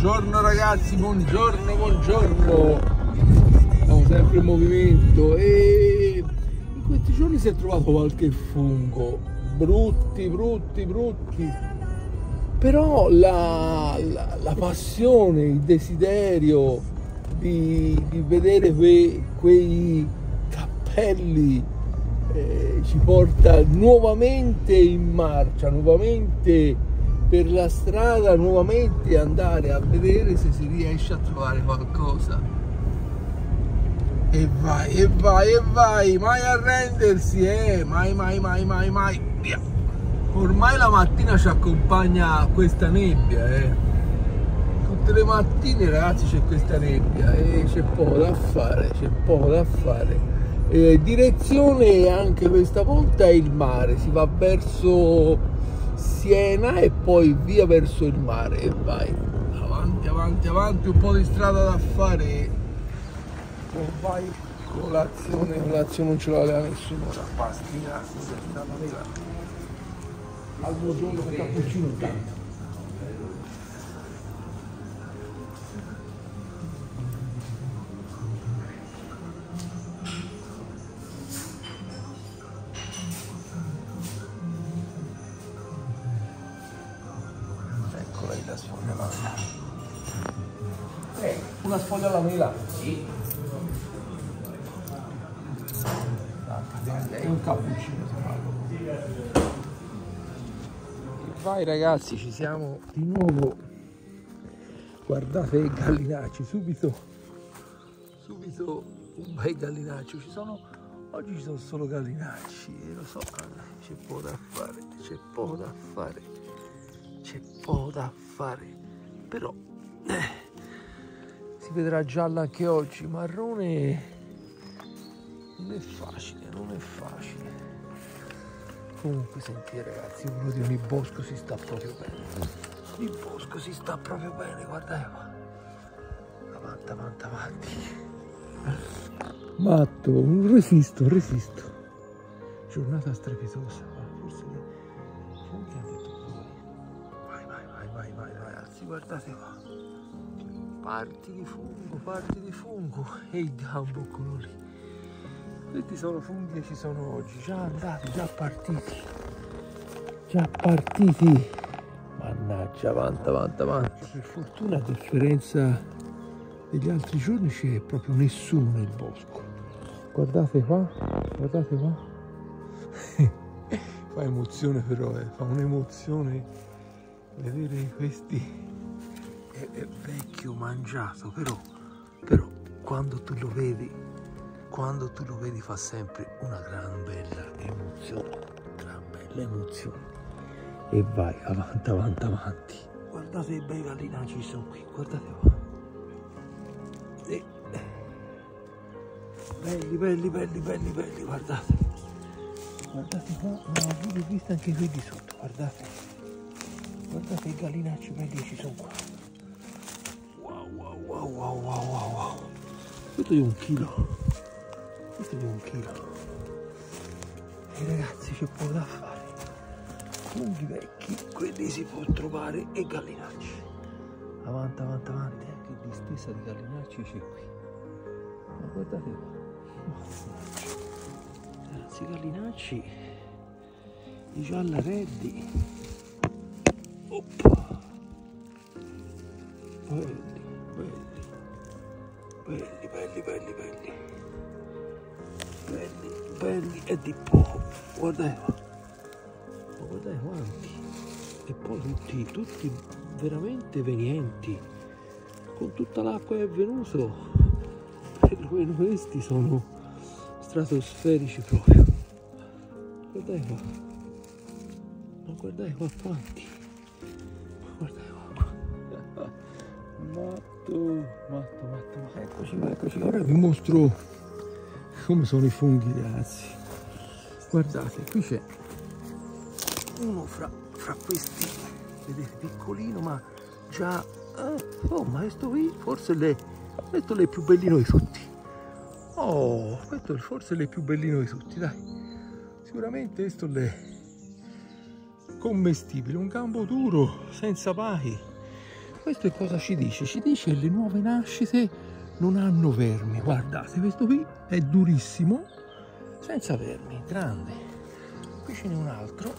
Buongiorno ragazzi, buongiorno, buongiorno. Siamo sempre in movimento e in questi giorni si è trovato qualche fungo. Brutti, brutti, brutti. Però la, la, la passione, il desiderio di, di vedere quei, quei cappelli eh, ci porta nuovamente in marcia, nuovamente per la strada nuovamente andare a vedere se si riesce a trovare qualcosa. E vai, e vai, e vai, mai arrendersi, eh, mai, mai, mai, mai, mai, via. Ormai la mattina ci accompagna questa nebbia, eh. Tutte le mattine ragazzi c'è questa nebbia e c'è poco da fare, c'è poco da fare. Eh, direzione anche questa volta è il mare, si va verso Siena e poi via verso il mare e vai. Avanti avanti avanti un po' di strada da fare. E vai. Colazione colazione non ce l'aveva nessuno. La pastina la mela al buongiorno con cappuccino intanto È un cappuccino se. Vai ragazzi, ci siamo di nuovo. Guardate i gallinacci, subito, subito un bel gallinaccio. Ci sono, oggi ci sono solo gallinacci, e lo so, c'è poco da fare, c'è poco da fare, c'è poco da fare, però... Eh, si vedrà gialla anche oggi, marrone non è facile, non è facile. Comunque sentite ragazzi, uno di ogni bosco si sta proprio bene. Il bosco si sta proprio bene, guardate qua. Avanti, avanti, avanti. Matto, resisto, resisto. Giornata strepitosa. Forse che ha detto. Vai, vai, vai, vai, vai, ragazzi, guardate qua parti di fungo, parti di fungo e il gambo quello lì. Questi sono funghi che ci sono oggi, già andati, già partiti, già partiti. Mannaggia, avanti, avanti, avanti. Per fortuna a differenza degli altri giorni c'è proprio nessuno nel bosco. Guardate qua, guardate qua. fa emozione però, eh. fa un'emozione vedere questi è, è vecchio, mangiato, però, però quando tu lo vedi, quando tu lo vedi fa sempre una gran bella emozione, gran bella emozione. E vai avanti, avanti, avanti. Guardate i bei gallinacci ci sono qui, guardate qua. E... Belli, belli, belli, belli, belli, guardate. Guardate qua, vi ho visto anche qui di sotto, guardate. Guardate i gallinacci belli che ci sono qua wow, wow, wow, wow. Questo di un chilo. Questo di un chilo. E ragazzi c'è poco da fare. Funghi vecchi, quelli si può trovare e gallinacci. Avanti, avanti, avanti. Anche distesa di gallinacci c'è qui. Ma guardate qua. Ragazzi, gallinacci. I giallareddi. Oppa. Belli belli, belli, belli, belli, belli, belli e di poco, guardate qua, guardate quanti, e poi tutti, tutti veramente venienti, con tutta l'acqua che è venuto, per questi sono stratosferici proprio, guardate qua, ma guardate qua quanti, qua, ma matto, matto, matto, matto. Eccoci, eccoci. Ora vi mostro come sono i funghi, ragazzi. Guardate, qui c'è uno fra, fra questi, vedete, piccolino, ma già... Eh, oh, ma questo qui forse è, questo è il più bellino di tutti. Oh, questo forse è il più bellino di tutti, dai. Sicuramente questo è commestibile, un gambo duro, senza pahi questo è cosa ci dice? Ci dice le nuove nascite non hanno vermi. Guardate, questo qui è durissimo, senza vermi, grande. Qui ce n'è un altro,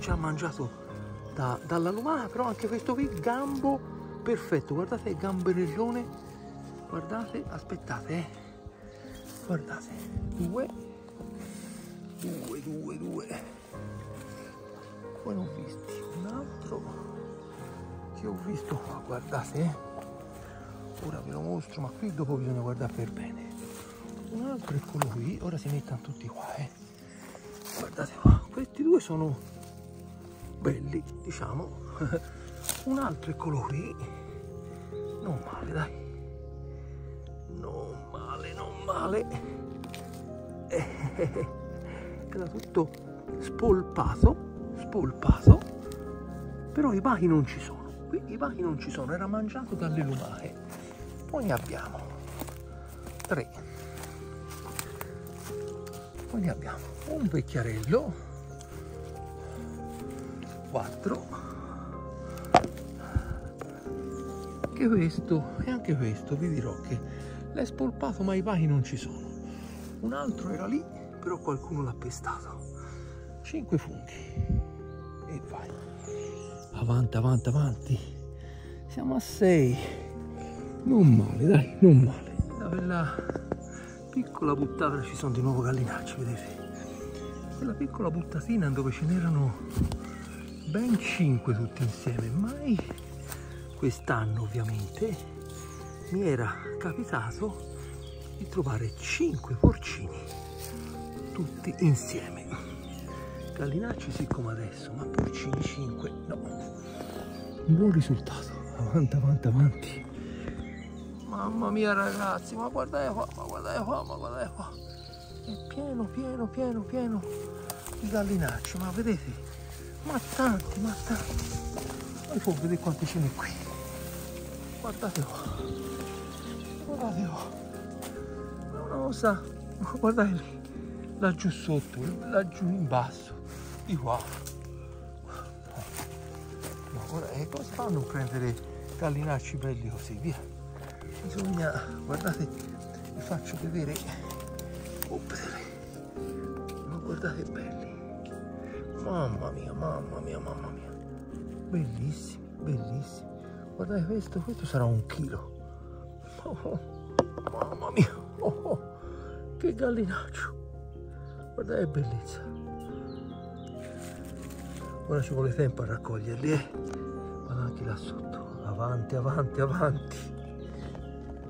ci ha mangiato da, dalla lumana, però anche questo qui gambo perfetto. Guardate il gamberellone, guardate, aspettate, eh. guardate, due, due, due, due. Poi ho visti un altro che ho visto qua, guardate, eh. Ora ve lo mostro, ma qui dopo bisogna guardare per bene. Un altro eccolo qui, ora si mettono tutti qua, eh. guardate qua, questi due sono belli, diciamo. un altro eccolo qui, non male, dai, non male, non male. Era tutto spolpato, spolpato, però i bachi non ci sono qui i vacchi non ci sono era mangiato dalle lumache poi ne abbiamo tre. Poi ne abbiamo un vecchiarello quattro. Anche questo e anche questo vi dirò che l'è spolpato ma i vacchi non ci sono. Un altro era lì però qualcuno l'ha pestato. Cinque funghi. E vai. Avanti avanti avanti. Siamo a 6 non male dai non male. Da quella piccola buttata ci sono di nuovo gallinacci vedete? Quella piccola buttatina dove ce n'erano ben 5 tutti insieme. Mai quest'anno ovviamente mi era capitato di trovare 5 porcini tutti insieme. Gallinacci sì come adesso, ma porcini 5 no. Un buon risultato, avanti, avanti, avanti. Mamma mia ragazzi, ma guardate qua, ma guardate qua, ma guardate qua. È pieno, pieno, pieno, pieno di gallinacci, ma vedete? Ma tanti, ma tanti. Poi può vedere quanti ce n'è qui. Guardate qua. Guardate qua. Una cosa, guardate lì, laggiù sotto, laggiù in basso di qua ma ora e cosa fanno a prendere gallinacci belli così via bisogna guardate vi faccio vedere. Oppere. ma guardate belli. Mamma mia mamma mia mamma mia. Bellissimi bellissimi. Guardate questo questo sarà un chilo. Oh, mamma mia. Oh, oh. che gallinaccio. Guardate bellezza. Ora ci vuole tempo a raccoglierli eh? vado anche là sotto. Avanti avanti avanti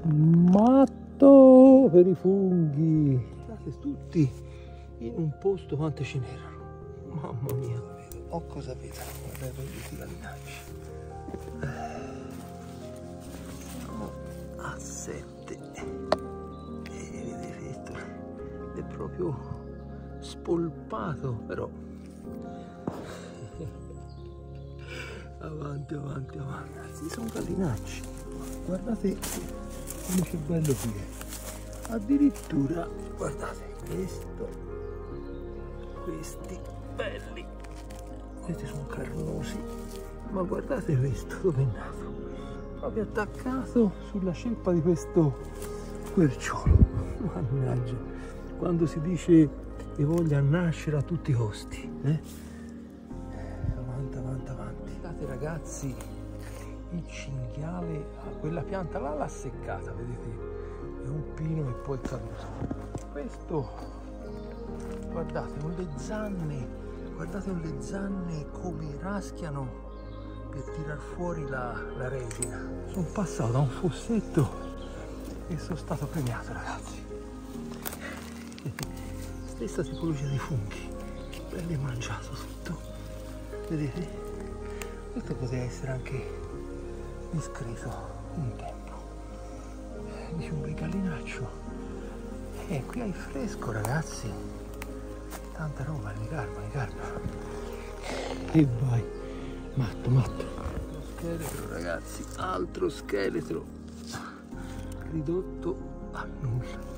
matto per i funghi. Guardate tutti in un posto quante ce n'erano. Mamma mia. Oh, cosa vedo? Guardate gallinacci eh, siamo a sette. E vedete è proprio spolpato però. Avanti avanti avanti. Sono gallinacci guardate come c'è bello qui addirittura guardate questo. Questi belli. Questi sono carnosi. Ma guardate questo dove è nato. Proprio attaccato sulla ceppa di questo querciolo. Mannaggia. Quando si dice che voglia nascere a tutti i costi eh? ragazzi il cinghiale quella pianta là l'ha seccata vedete? È un pino e poi è caduto questo guardate ho le zanne guardate le zanne come raschiano per tirar fuori la, la resina sono passato da un fossetto e sono stato premiato ragazzi. Stessa tipologia di funghi. Belli mangiato tutto vedete? Questo poteva essere anche iscritto un tempo. Dice un bel gallinaccio e qui hai fresco ragazzi. Tanta roba mi calma mi calma e vai. Matto matto. Altro scheletro ragazzi altro scheletro. Ridotto a nulla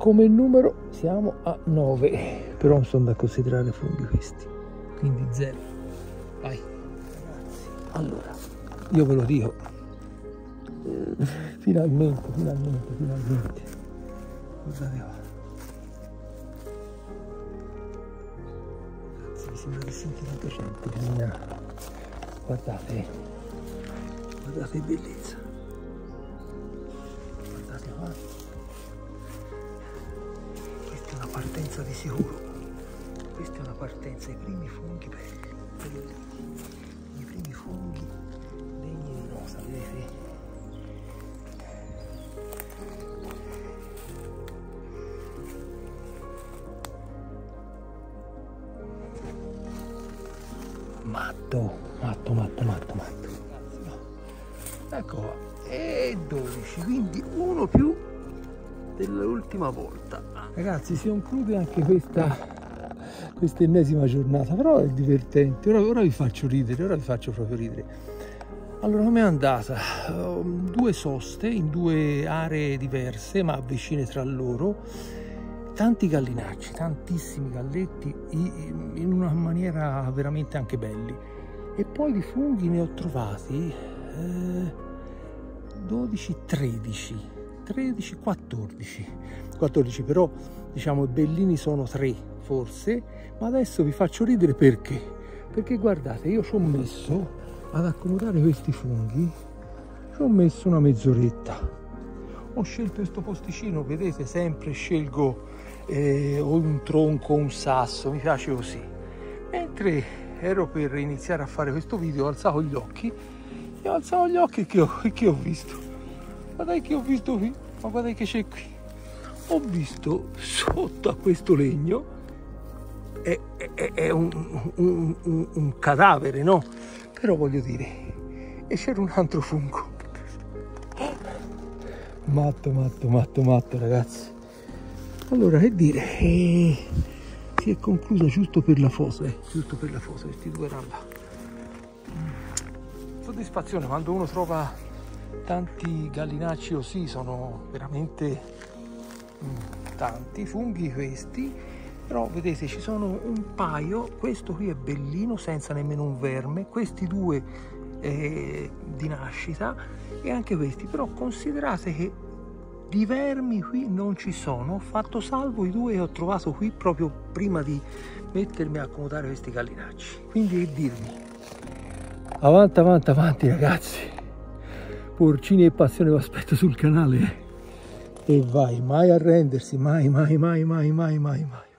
come numero siamo a 9 però non sono da considerare funghi questi. Quindi 0 vai. Allora io ve lo dico. Finalmente finalmente finalmente. Guardate qua. Ragazzi mi sembra che senti tanta gente bisogna guardate. Guardate bellezza. Guardate qua partenza di sicuro questa è una partenza i primi funghi belli bellissimi i primi funghi degni di rosa vedete matto, matto, matto, matto, matto. Ecco qua, e 12, quindi uno più dell'ultima volta. Ragazzi, si conclude anche questa, questa ennesima giornata, però è divertente. Ora, ora vi faccio ridere, ora vi faccio proprio ridere. Allora, come è andata? Um, due soste in due aree diverse, ma vicine tra loro tanti gallinacci, tantissimi galletti in una maniera veramente anche belli. E poi di funghi ne ho trovati eh, 12, 13, 13, 14. 14 però diciamo bellini sono 3 forse, ma adesso vi faccio ridere perché? Perché guardate, io ci ho messo ad accomodare questi funghi, ci ho messo una mezz'oretta. Ho scelto questo posticino, vedete, sempre scelgo eh, un tronco, un sasso, mi piace così. Mentre ero per iniziare a fare questo video, ho alzato gli occhi e ho alzato gli occhi e che che ho visto? Guardate che ho visto qui, ma guardate che c'è qui. Ho visto sotto a questo legno è, è, è un, un, un, un, cadavere, no? Però voglio dire, e c'era un altro fungo. Matto, matto, matto, matto, ragazzi. Allora, che dire, eh, si è conclusa giusto per la foto, eh, giusto per la foto, questi due ramba. Soddisfazione quando uno trova tanti gallinacci così, sono veramente mm, tanti, funghi questi, però vedete ci sono un paio, questo qui è bellino senza nemmeno un verme, questi due eh, di nascita e anche questi, però considerate che di vermi qui non ci sono fatto salvo i due e ho trovato qui proprio prima di mettermi a accomodare questi gallinacci. Quindi che dirmi avanti avanti avanti ragazzi porcini e passione aspetto sul canale. E vai mai arrendersi mai mai mai mai mai mai mai